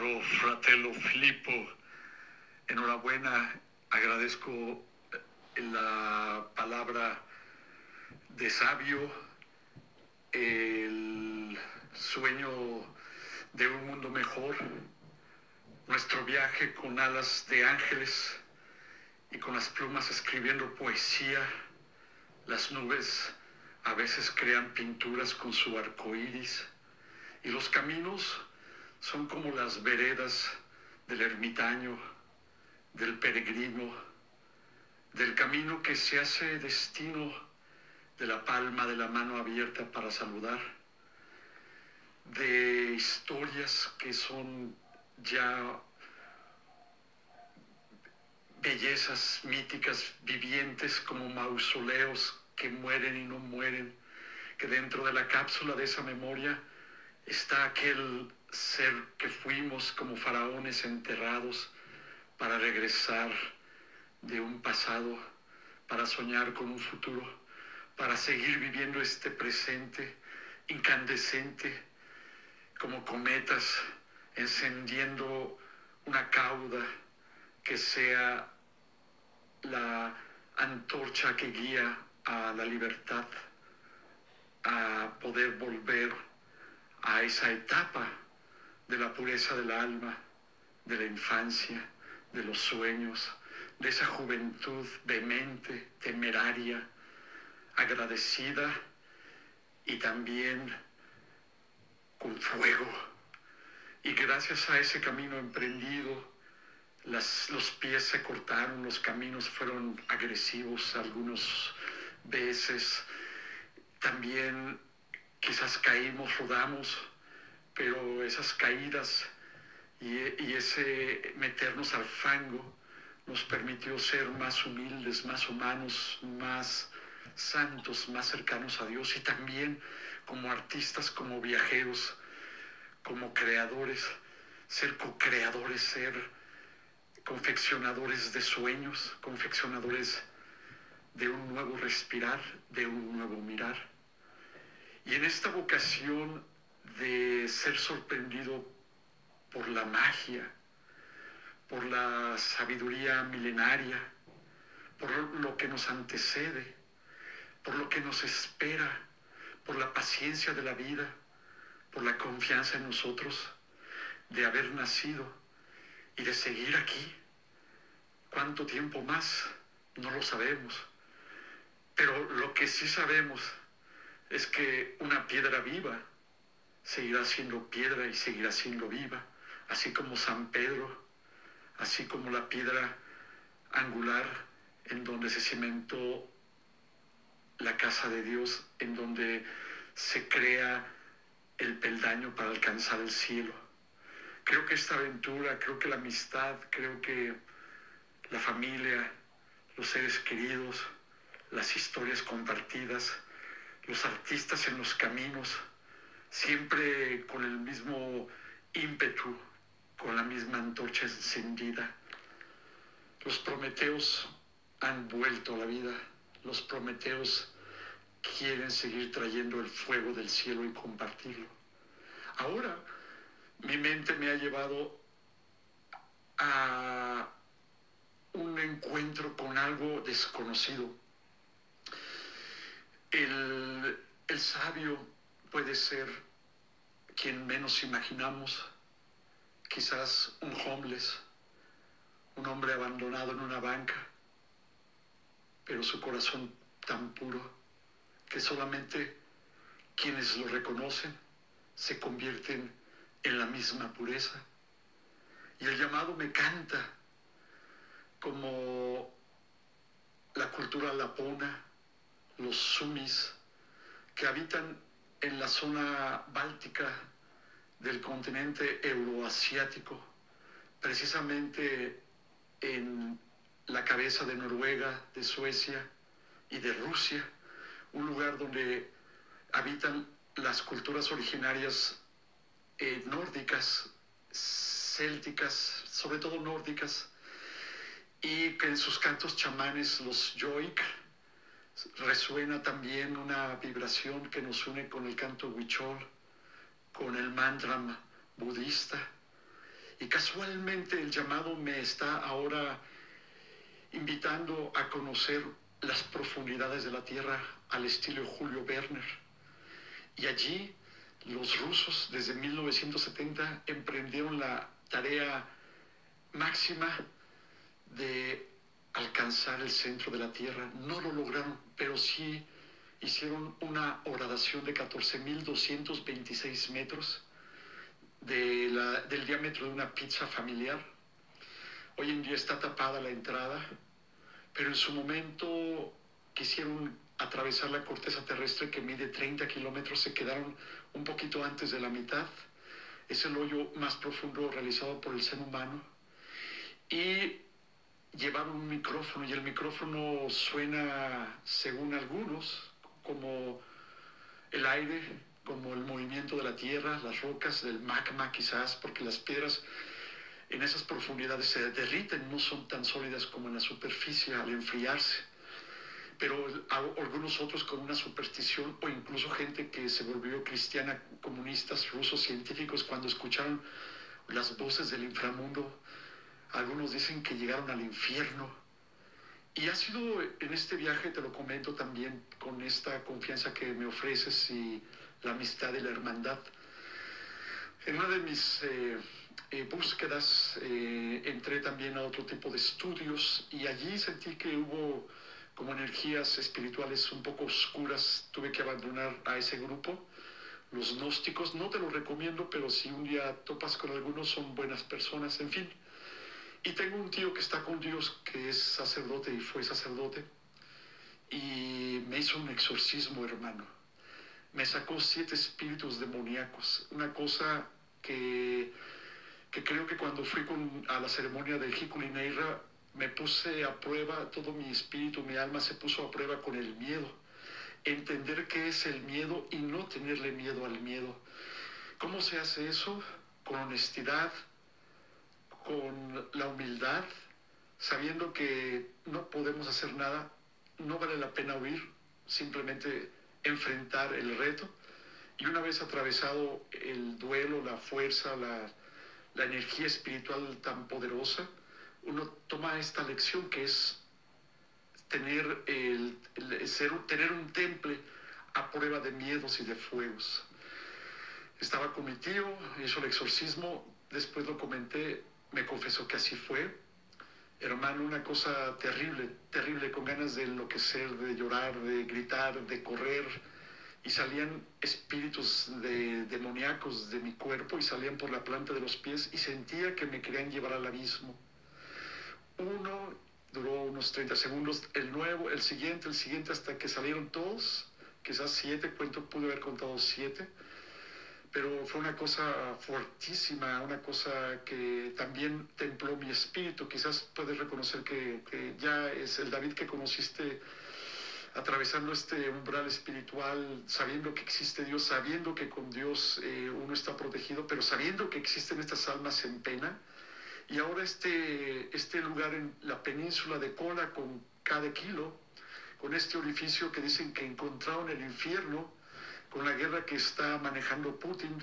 caro fratello Filippo, enhorabuena, agradezco eh, la palabra de sabio, el sueño de un mundo mejor, nuestro viaje con alas de ángeles y con las plumas escribiendo poesía, las nubes a veces crean pinturas con su arco iris y los caminos son como las veredas del ermitaño, del peregrino, del camino que se hace destino de la palma de la mano abierta para saludar, de historias que son ya bellezas míticas vivientes como mausoleos que mueren y no mueren, que dentro de la cápsula de esa memoria está aquel ser que fuimos como faraones enterrados para regresar de un pasado, para soñar con un futuro, para seguir viviendo este presente incandescente como cometas encendiendo una cauda que sea la antorcha que guía a la libertad, a poder volver a esa etapa de la pureza del alma, de la infancia, de los sueños, de esa juventud vehemente, temeraria, agradecida y también con fuego. Y gracias a ese camino emprendido, las, los pies se cortaron, los caminos fueron agresivos algunas veces. También quizás caímos, rodamos, pero esas caídas y, ese meternos al fango nos permitió ser más humildes, más humanos, más santos, más cercanos a Dios y también como artistas, como viajeros, como creadores, ser co-creadores, ser confeccionadores de sueños, confeccionadores de un nuevo respirar, de un nuevo mirar. Y en esta vocación de ser sorprendido por la magia, por la sabiduría milenaria, por lo que nos antecede, por lo que nos espera, por la paciencia de la vida, por la confianza en nosotros de haber nacido y de seguir aquí. ¿Cuánto tiempo más? No lo sabemos. Pero lo que sí sabemos es que una piedra viva seguirá siendo piedra y seguirá siendo viva, así como San Pedro, así como la piedra angular en donde se cimentó la casa de Dios, en donde se crea el peldaño para alcanzar el cielo. Creo que esta aventura, creo que la amistad, creo que la familia, los seres queridos, las historias compartidas, los artistas en los caminos, siempre con el mismo ímpetu, con la misma antorcha encendida. Los prometeos han vuelto a la vida, los prometeos quieren seguir trayendo el fuego del cielo y compartirlo. Ahora mi mente me ha llevado a un encuentro con algo desconocido. El, el sabio puede ser quien menos imaginamos, quizás un homeless, un hombre abandonado en una banca, pero su corazón tan puro que solamente quienes lo reconocen se convierten en la misma pureza. Y el llamado me canta como la cultura lapona, los sumis, que habitan en la zona báltica del continente euroasiático, precisamente en la cabeza de Noruega, de Suecia y de Rusia, un lugar donde habitan las culturas originarias eh, nórdicas, célticas, sobre todo nórdicas, y que en sus cantos chamanes, los yoik, resuena también una vibración que nos une con el canto huichol, con el mantra budista. casualmente el llamado me está ahora invitando a conocer las profundidades de la Tierra al estilo Julio Werner. Y allí los rusos desde 1970 emprendieron la tarea máxima de alcanzar el centro de la Tierra. No lo lograron, pero sí hicieron una horadación de 14.226 metros de del diámetro de una pizza familiar. Hoy en día está tapada la entrada, pero en su momento quisieron atravesar la corteza terrestre que mide 30 kilómetros, se quedaron un poquito antes de la mitad. Es el hoyo más profundo realizado por el ser humano. Y llevaron un micrófono y el micrófono suena, según algunos, como el aire, como el movimiento de la tierra, las rocas, del magma quizás, porque las piedras en esas profundidades se derriten, no son tan sólidas como en la superficie al enfriarse. Pero algunos otros con una superstición o incluso gente que se volvió cristiana, comunistas, rusos, científicos, cuando escucharon las voces del inframundo, algunos dicen que llegaron al infierno y ha sido en este viaje, te lo comento también, con esta confianza que me ofreces y la amistad y la hermandad. En una de mis eh, eh, búsquedas eh, entré también a otro tipo de estudios y allí sentí que hubo como energías espirituales un poco oscuras. Tuve que abandonar a ese grupo. Los gnósticos, no te lo recomiendo, pero si un día topas con algunos, son buenas personas, en fin. Y tengo un tío que está con Dios, que es sacerdote y fue sacerdote, y me hizo un exorcismo, hermano. Me sacó siete espíritus demoníacos, una cosa que, que creo que cuando fui con, a la ceremonia del Neira me puse a prueba, todo mi espíritu, mi alma se puso a prueba con el miedo. Entender qué es el miedo y no tenerle miedo al miedo. ¿Cómo se hace eso? Con honestidad, con la humildad, sabiendo que no podemos hacer nada, no vale la pena huir, simplemente enfrentar el reto. Y una vez atravesado el duelo, la fuerza, la, energía espiritual tan poderosa, uno toma esta lección que es tener, el, ser, tener un temple a prueba de miedos y de fuegos. Estaba con mi tío, hizo el exorcismo, después lo comenté, me confesó que así fue. Hermano, una cosa terrible, terrible, con ganas de enloquecer, de llorar, de gritar, de correr. Y salían espíritus de, demoníacos de mi cuerpo y salían por la planta de los pies y sentía que me querían llevar al abismo. Uno duró unos 30 segundos, el nuevo, el siguiente, el siguiente, hasta que salieron todos, quizás siete, cuento, pude haber contado siete pero fue una cosa fuertísima, una cosa que también templó mi espíritu. Quizás puedes reconocer que, ya es el David que conociste atravesando este umbral espiritual, sabiendo que existe Dios, sabiendo que con Dios eh, uno está protegido, pero sabiendo que existen estas almas en pena. Y ahora este, este lugar en la península de Kola con cada kilo, con este orificio que dicen que encontraron el infierno, con la guerra que está manejando Putin,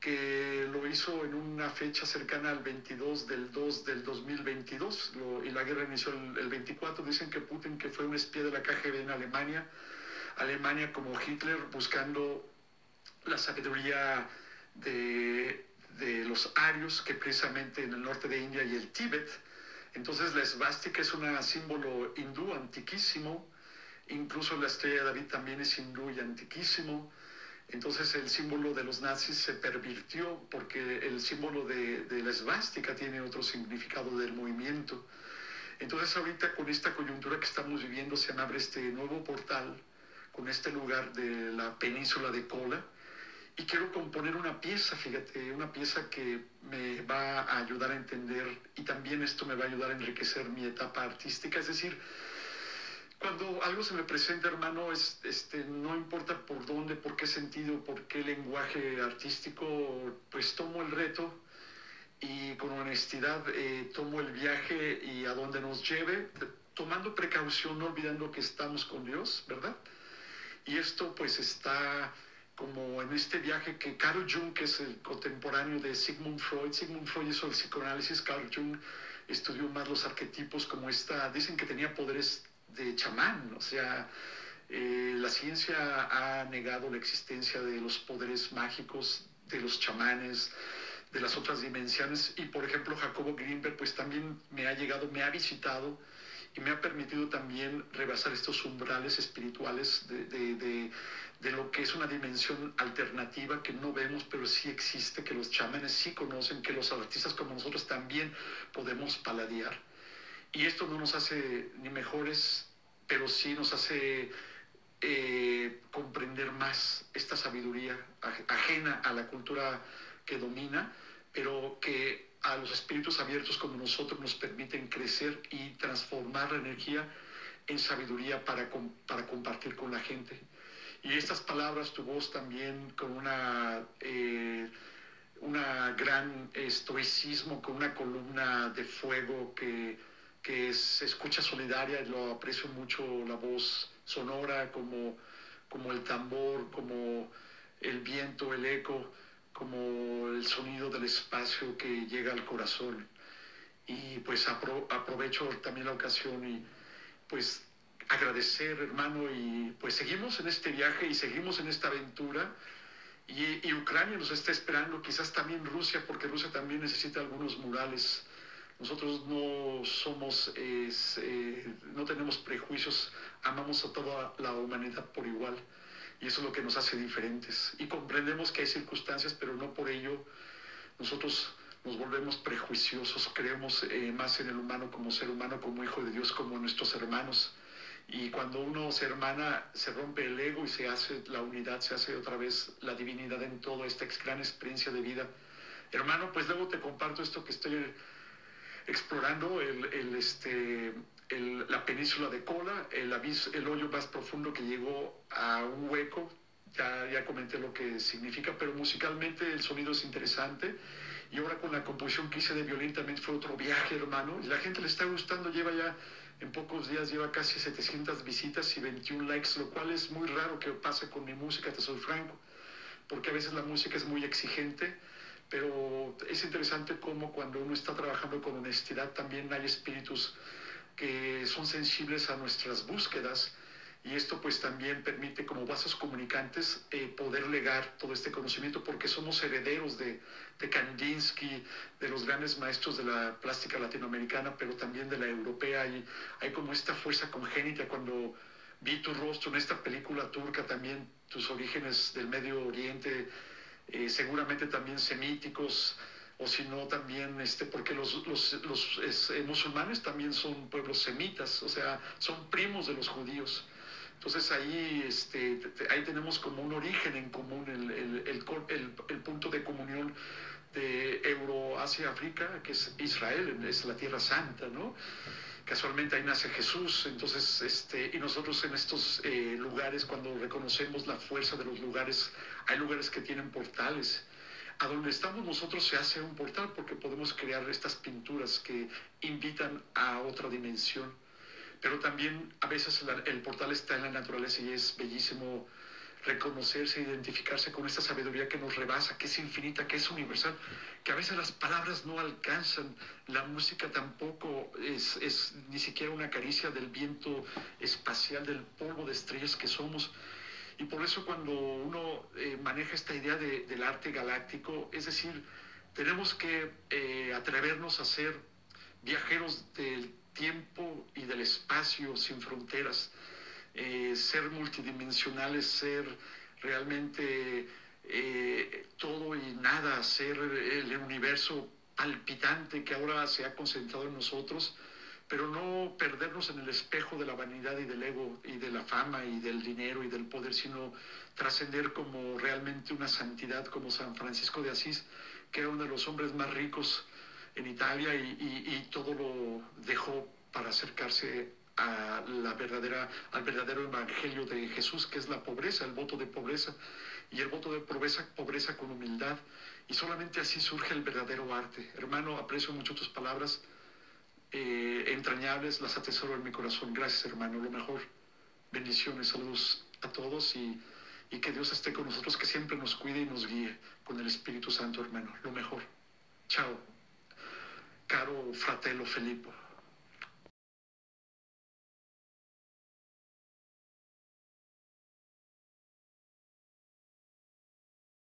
que lo hizo en una fecha cercana al 22 del 2 del 2022, y la guerra inició el, 24. Dicen que Putin, que fue un espía de la KGB en Alemania, Alemania como Hitler, buscando la sabiduría de, de los arios, que precisamente en el norte de India y el Tíbet. Entonces la esvástica es un símbolo hindú antiquísimo, Incluso la estrella de David también es hindú y antiquísimo. Entonces el símbolo de los nazis se pervirtió porque el símbolo de, la esvástica tiene otro significado del movimiento. Entonces ahorita con esta coyuntura que estamos viviendo se abre este nuevo portal con este lugar de la península de Kola y quiero componer una pieza, fíjate, una pieza que me va a ayudar a entender y también esto me va a ayudar a enriquecer mi etapa artística, es decir, cuando algo se me presenta, hermano, es, este, no importa por dónde, por qué sentido, por qué lenguaje artístico, pues tomo el reto y con honestidad eh, tomo el viaje y a donde nos lleve, tomando precaución, no olvidando que estamos con Dios, ¿verdad? Y esto pues está como en este viaje que Carl Jung, que es el contemporáneo de Sigmund Freud, Sigmund Freud hizo el psicoanálisis, Carl Jung estudió más los arquetipos como esta, dicen que tenía poderes de chamán, o sea, eh, la ciencia ha negado la existencia de los poderes mágicos de los chamanes, de las otras dimensiones, y por ejemplo Jacobo Greenberg pues también me ha llegado, me ha visitado, y me ha permitido también rebasar estos umbrales espirituales de, de, de, lo que es una dimensión alternativa que no vemos, pero sí existe, que los chamanes sí conocen, que los artistas como nosotros también podemos paladear. Y esto no nos hace ni mejores, pero sí nos hace eh, comprender más esta sabiduría ajena a la cultura que domina, pero que a los espíritus abiertos como nosotros nos permiten crecer y transformar la energía en sabiduría para, para compartir con la gente. Y estas palabras, tu voz también con una, eh, una gran estoicismo, con una columna de fuego que, que se escucha solidaria, y lo aprecio mucho la voz sonora, como, como el tambor, como el viento, el eco como el sonido del espacio que llega al corazón. Y pues aprovecho también la ocasión y pues agradecer, hermano, y pues seguimos en este viaje y seguimos en esta aventura. Y, Ucrania nos está esperando, quizás también Rusia, porque Rusia también necesita algunos murales. Nosotros no somos, eh, no tenemos prejuicios, amamos a toda la humanidad por igual. Y eso es lo que nos hace diferentes. Y comprendemos que hay circunstancias, pero no por ello nosotros nos volvemos prejuiciosos, creemos eh, más en el humano como ser humano, como hijo de Dios, como nuestros hermanos. Y cuando uno se hermana, se rompe el ego y se hace la unidad, se hace otra vez la divinidad en toda esta gran experiencia de vida. Hermano, pues luego te comparto esto que estoy explorando, el, el este, la península de Kola, el, el hoyo más profundo que llegó a un hueco. Ya, ya comenté lo que significa, pero musicalmente el sonido es interesante. Y ahora con la composición que hice de violín también fue otro viaje, hermano. Y la gente le está gustando, lleva ya en pocos días, lleva casi 700 visitas y 21 likes, lo cual es muy raro que pase con mi música, te soy franco, porque a veces la música es muy exigente, pero es interesante cómo cuando uno está trabajando con honestidad también hay espíritus que son sensibles a nuestras búsquedas y esto pues también permite como vasos comunicantes eh, poder legar todo este conocimiento porque somos herederos de, de Kandinsky, de los grandes maestros de la plástica latinoamericana, pero también de la europea y hay como esta fuerza congénita cuando vi tu rostro en esta película turca también, tus orígenes del Medio Oriente, eh, seguramente también semíticos, o si no también, este, porque los, los, los eh, musulmanes también son pueblos semitas, o sea, son primos de los judíos. Entonces ahí, este, ahí tenemos como un origen en común, el, el, el, el punto de comunión de Euroasia-África, que es Israel, es la Tierra Santa, ¿no? Casualmente ahí nace Jesús, entonces, este, y nosotros en estos eh, lugares, cuando reconocemos la fuerza de los lugares, hay lugares que tienen portales, a donde estamos nosotros se hace un portal porque podemos crear estas pinturas que invitan a otra dimensión. Pero también a veces el portal está en la naturaleza y es bellísimo reconocerse, identificarse con esta sabiduría que nos rebasa, que es infinita, que es universal, que a veces las palabras no alcanzan, la música tampoco es, es ni siquiera una caricia del viento espacial, del polvo de estrellas que somos. Y por eso cuando uno eh, maneja esta idea del arte galáctico, es decir, tenemos que eh, atrevernos a ser viajeros del tiempo y del espacio sin fronteras, eh, ser multidimensionales, ser realmente todo y nada, ser el universo palpitante que ahora se ha concentrado en nosotros pero no perdernos en el espejo de la vanidad y del ego y de la fama y del dinero y del poder, sino trascender como realmente una santidad como San Francisco de Asís, que era uno de los hombres más ricos en Italia y, todo lo dejó para acercarse a la verdadera, al verdadero evangelio de Jesús, que es la pobreza, el voto de pobreza, y el voto de pobreza, pobreza con humildad, y solamente así surge el verdadero arte. Hermano, aprecio mucho tus palabras eh, entrañables, las atesoro en mi corazón. Gracias, hermano, lo mejor. Bendiciones, saludos a todos y, y que Dios esté con nosotros, que siempre nos cuide y nos guíe con el Espíritu Santo, hermano. Lo mejor. Chao. Caro fratello Filippo.